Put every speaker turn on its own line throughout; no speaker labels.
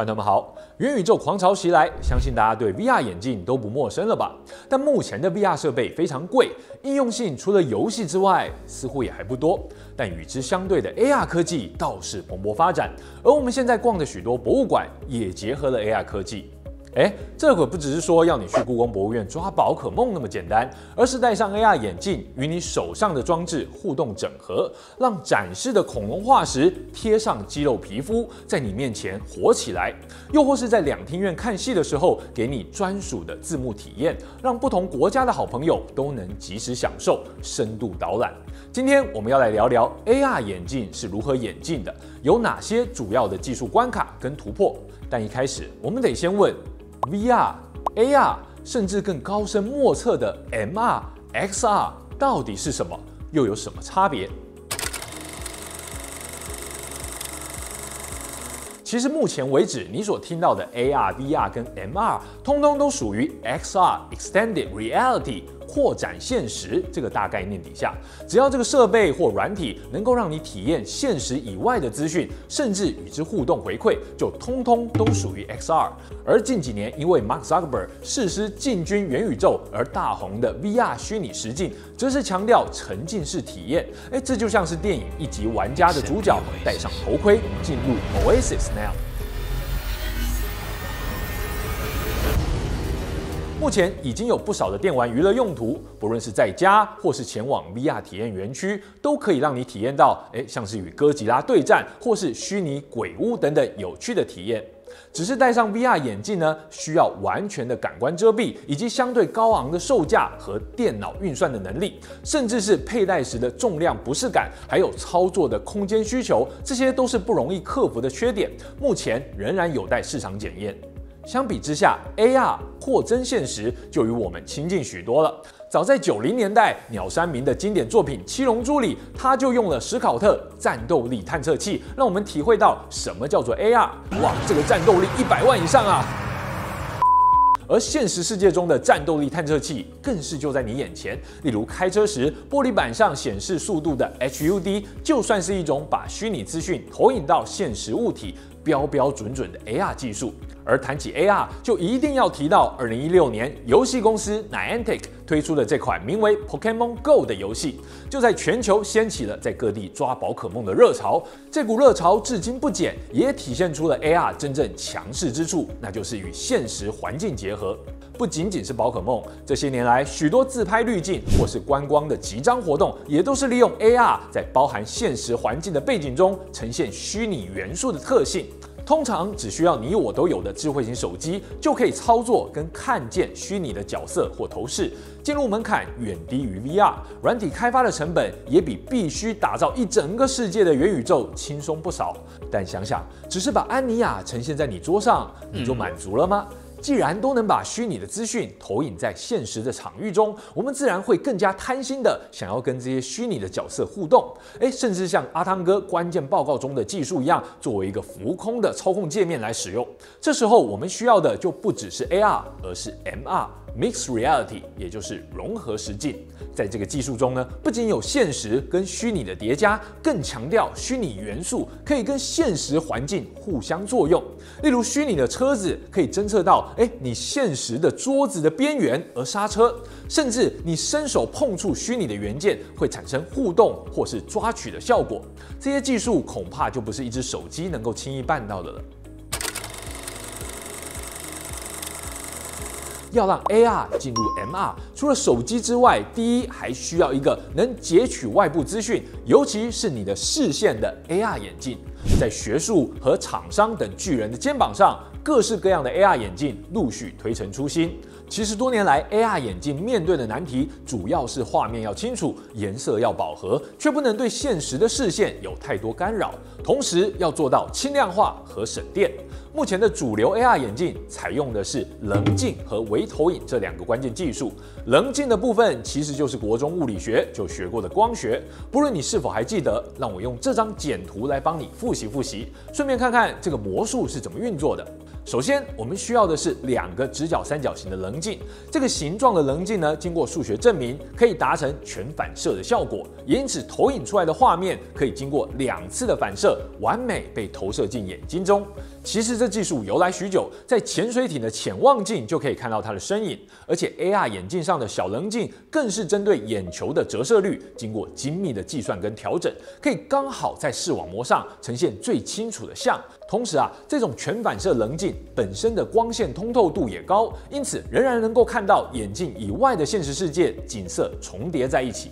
观众们好，元宇宙狂潮袭来，相信大家对 VR 眼镜都不陌生了吧？但目前的 VR 设备非常贵，应用性除了游戏之外，似乎也还不多。但与之相对的 AR 科技倒是蓬勃发展，而我们现在逛的许多博物馆也结合了 AR 科技。哎，这可不只是说要你去故宫博物院抓宝可梦那么简单，而是戴上 AR 眼镜与你手上的装置互动整合，让展示的恐龙化石贴上肌肉皮肤，在你面前活起来；又或是在两厅院看戏的时候，给你专属的字幕体验，让不同国家的好朋友都能及时享受深度导览。今天我们要来聊聊 AR 眼镜是如何演进的，有哪些主要的技术关卡跟突破。但一开始我们得先问。VR、AR，甚至更高深莫测的 MR、XR 到底是什么？又有什么差别？其实目前为止，你所听到的 AR、VR 跟 MR，通通都属于 XR（Extended Reality）。扩展现实这个大概念底下，只要这个设备或软体能够让你体验现实以外的资讯，甚至与之互动回馈，就通通都属于 XR。而近几年因为 Mark Zuckerberg 誓师进军元宇宙而大红的 VR 虚拟实境，则是强调沉浸式体验。哎，这就像是电影一级玩家的主角戴上头盔进入 Oasis 那样。目前已经有不少的电玩娱乐用途，不论是在家或是前往 VR 体验园区，都可以让你体验到，诶，像是与哥吉拉对战，或是虚拟鬼屋等等有趣的体验。只是戴上 VR 眼镜呢，需要完全的感官遮蔽，以及相对高昂的售价和电脑运算的能力，甚至是佩戴时的重量不适感，还有操作的空间需求，这些都是不容易克服的缺点。目前仍然有待市场检验。相比之下，AR 扩增现实就与我们亲近许多了。早在九零年代，鸟山明的经典作品《七龙珠》里，他就用了史考特战斗力探测器，让我们体会到什么叫做 AR。哇，这个战斗力一百万以上啊！而现实世界中的战斗力探测器更是就在你眼前，例如开车时玻璃板上显示速度的 HUD，就算是一种把虚拟资讯投影到现实物体。标标准准的 AR 技术，而谈起 AR，就一定要提到二零一六年游戏公司 Niantic 推出的这款名为 Pokemon Go 的游戏，就在全球掀起了在各地抓宝可梦的热潮。这股热潮至今不减，也体现出了 AR 真正强势之处，那就是与现实环境结合。不仅仅是宝可梦，这些年来许多自拍滤镜或是观光的集章活动，也都是利用 AR 在包含现实环境的背景中呈现虚拟元素的特性。通常只需要你我都有的智慧型手机，就可以操作跟看见虚拟的角色或头饰。进入门槛远低于 VR，软体开发的成本也比必须打造一整个世界的元宇宙轻松不少。但想想，只是把安妮亚呈现在你桌上，你就满足了吗？既然都能把虚拟的资讯投影在现实的场域中，我们自然会更加贪心的想要跟这些虚拟的角色互动，诶，甚至像阿汤哥关键报告中的技术一样，作为一个浮空的操控界面来使用。这时候我们需要的就不只是 AR，而是 MR。Mixed Reality，也就是融合实境，在这个技术中呢，不仅有现实跟虚拟的叠加，更强调虚拟元素可以跟现实环境互相作用。例如，虚拟的车子可以侦测到，哎，你现实的桌子的边缘而刹车，甚至你伸手碰触虚拟的元件会产生互动或是抓取的效果。这些技术恐怕就不是一只手机能够轻易办到的了。要让 AR 进入 MR，除了手机之外，第一还需要一个能截取外部资讯，尤其是你的视线的 AR 眼镜。在学术和厂商等巨人的肩膀上，各式各样的 AR 眼镜陆续推陈出新。其实多年来，AR 眼镜面对的难题主要是画面要清楚，颜色要饱和，却不能对现实的视线有太多干扰，同时要做到轻量化和省电。目前的主流 AR 眼镜采用的是棱镜和微投影这两个关键技术。棱镜的部分其实就是国中物理学就学过的光学，不论你是否还记得，让我用这张简图来帮你复习复习，顺便看看这个魔术是怎么运作的。首先，我们需要的是两个直角三角形的棱镜。这个形状的棱镜呢，经过数学证明，可以达成全反射的效果，因此投影出来的画面可以经过两次的反射，完美被投射进眼睛中。其实这技术由来许久，在潜水艇的潜望镜就可以看到它的身影，而且 AR 眼镜上的小棱镜更是针对眼球的折射率，经过精密的计算跟调整，可以刚好在视网膜上呈现最清楚的像。同时啊，这种全反射棱镜本身的光线通透度也高，因此仍然能够看到眼镜以外的现实世界景色重叠在一起。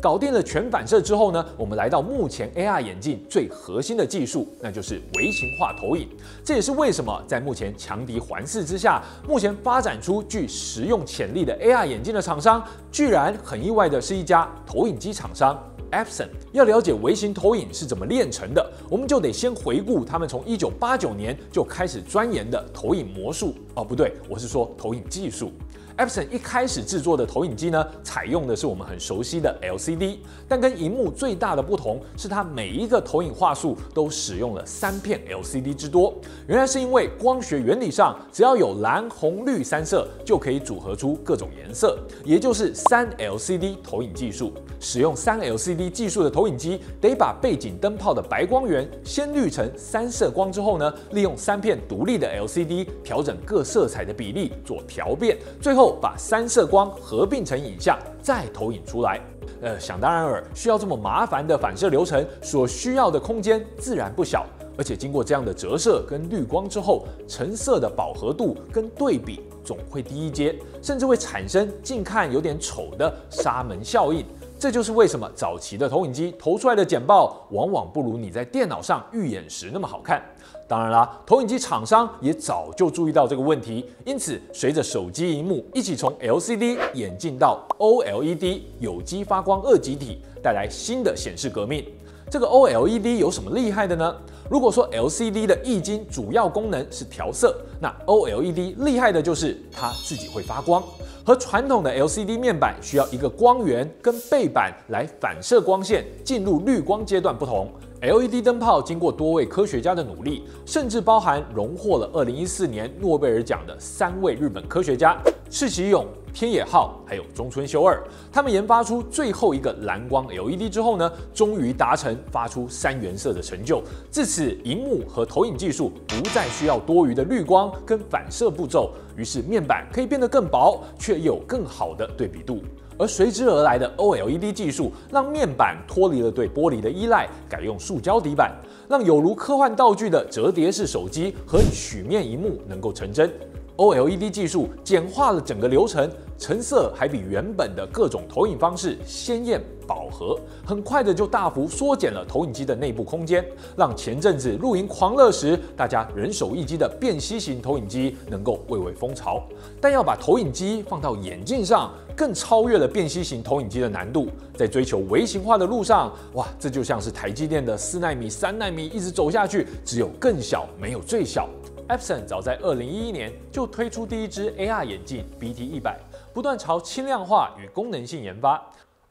搞定了全反射之后呢，我们来到目前 AR 眼镜最核心的技术，那就是微型化投影。这也是为什么在目前强敌环视之下，目前发展出具实用潜力的 AR 眼镜的厂商，居然很意外的是一家投影机厂商 Epson。要了解微型投影是怎么炼成的，我们就得先回顾他们从1989年就开始钻研的投影魔术。哦，不对，我是说投影技术。Epson 一开始制作的投影机呢，采用的是我们很熟悉的 LCD，但跟荧幕最大的不同是，它每一个投影画素都使用了三片 LCD 之多。原来是因为光学原理上，只要有蓝、红、绿三色，就可以组合出各种颜色，也就是三 LCD 投影技术。使用三 LCD 技术的投影机，得把背景灯泡的白光源先滤成三色光之后呢，利用三片独立的 LCD 调整各色彩的比例做调变，最后。后把三色光合并成影像，再投影出来。呃，想当然尔，需要这么麻烦的反射流程，所需要的空间自然不小。而且经过这样的折射跟滤光之后，橙色的饱和度跟对比总会低一阶，甚至会产生近看有点丑的沙门效应。这就是为什么早期的投影机投出来的简报，往往不如你在电脑上预演时那么好看。当然啦，投影机厂商也早就注意到这个问题，因此随着手机荧幕一起从 LCD 演进到 OLED 有机发光二极体，带来新的显示革命。这个 OLED 有什么厉害的呢？如果说 LCD 的液晶主要功能是调色，那 OLED 厉害的就是它自己会发光。和传统的 LCD 面板需要一个光源跟背板来反射光线进入滤光阶段不同。LED 灯泡经过多位科学家的努力，甚至包含荣获了2014年诺贝尔奖的三位日本科学家赤崎勇、天野浩还有中村修二，他们研发出最后一个蓝光 LED 之后呢，终于达成发出三原色的成就。自此，荧幕和投影技术不再需要多余的滤光跟反射步骤，于是面板可以变得更薄，却有更好的对比度。而随之而来的 OLED 技术，让面板脱离了对玻璃的依赖，改用塑胶底板，让有如科幻道具的折叠式手机和曲面荧幕能够成真。OLED 技术简化了整个流程，成色还比原本的各种投影方式鲜艳饱和，很快的就大幅缩减了投影机的内部空间，让前阵子露营狂热时大家人手一机的便携型投影机能够蔚为风潮。但要把投影机放到眼镜上，更超越了便携型投影机的难度。在追求微型化的路上，哇，这就像是台积电的四纳米、三纳米一直走下去，只有更小，没有最小。Epson 早在2011年就推出第一支 AR 眼镜 BT100，，不断朝轻量化与功能性研发。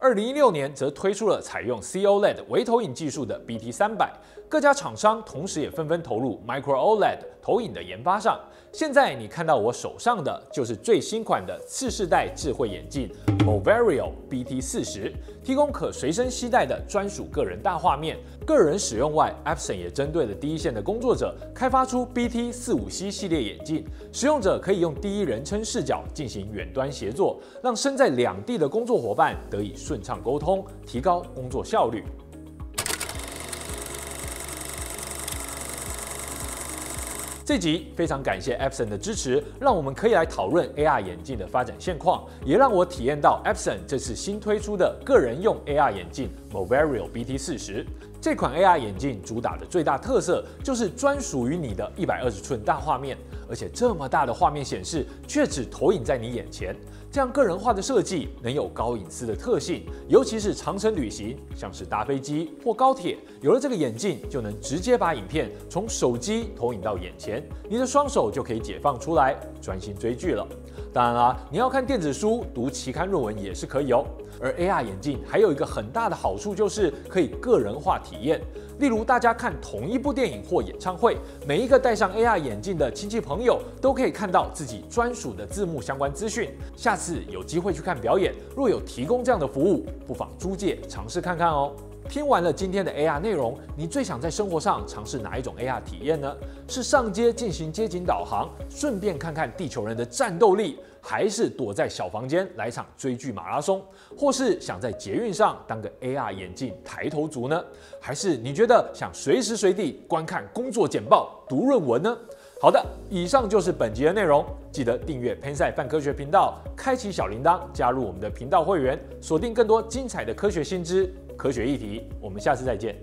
2016年则推出了采用 COLED 微投影技术的 BT300，各家厂商同时也纷纷投入 Micro OLED 投影的研发上。现在你看到我手上的就是最新款的次世代智慧眼镜 Movario BT 四十，提供可随身携带的专属个人大画面。个人使用外，Epson 也针对了第一线的工作者，开发出 BT 四五 C 系列眼镜，使用者可以用第一人称视角进行远端协作，让身在两地的工作伙伴得以顺畅沟通，提高工作效率。这集非常感谢 Epson 的支持，让我们可以来讨论 AR 眼镜的发展现况，也让我体验到 Epson 这次新推出的个人用 AR 眼镜 Movario BT 四十。这款 AR 眼镜主打的最大特色就是专属于你的一百二十寸大画面，而且这么大的画面显示却只投影在你眼前。这样个人化的设计能有高隐私的特性，尤其是长程旅行，像是搭飞机或高铁，有了这个眼镜就能直接把影片从手机投影到眼前，你的双手就可以解放出来，专心追剧了。当然啦，你要看电子书、读期刊论文也是可以哦。而 AR 眼镜还有一个很大的好处。处就是可以个人化体验。例如，大家看同一部电影或演唱会，每一个戴上 AR 眼镜的亲戚朋友都可以看到自己专属的字幕相关资讯。下次有机会去看表演，若有提供这样的服务，不妨租借尝试看看哦。听完了今天的 AR 内容，你最想在生活上尝试哪一种 AR 体验呢？是上街进行街景导航，顺便看看地球人的战斗力，还是躲在小房间来场追剧马拉松，或是想在捷运上当个 AR 眼镜抬头族呢？还是你觉得想随时随地观看工作简报、读论文呢？好的，以上就是本集的内容。记得订阅 p e n s i 泛科学频道，开启小铃铛，加入我们的频道会员，锁定更多精彩的科学新知。科学议题，我们下次再见。